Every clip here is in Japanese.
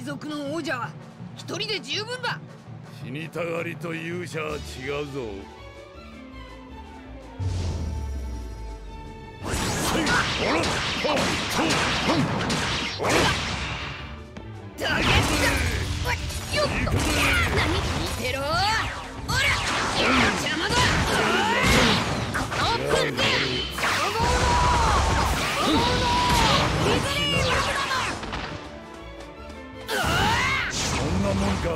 海賊の王者は一人で十分だ。死にたがりと勇者は違うぞ。何見てろか。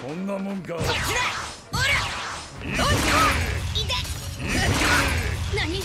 そんなもんか。こっちだ。ほらどうしたいて何いう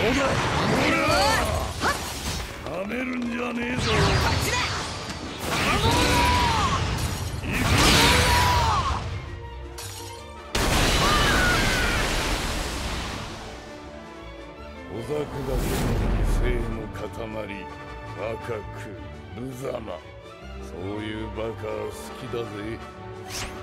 おのどうだけの犠牲の塊若く無様。そういうバカ好きだぜ。